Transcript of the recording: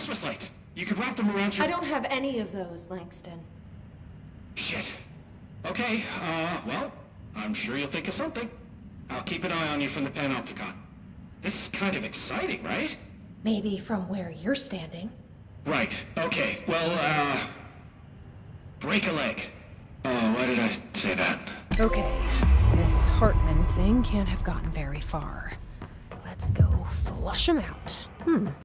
Christmas lights. You could wrap them around your... I don't have any of those, Langston. Shit. Okay, uh, well, I'm sure you'll think of something. I'll keep an eye on you from the Panopticon. This is kind of exciting, right? Maybe from where you're standing. Right, okay, well, uh... Break a leg. Oh, why did I say that? Okay, this Hartman thing can't have gotten very far. Let's go flush him out. Hmm.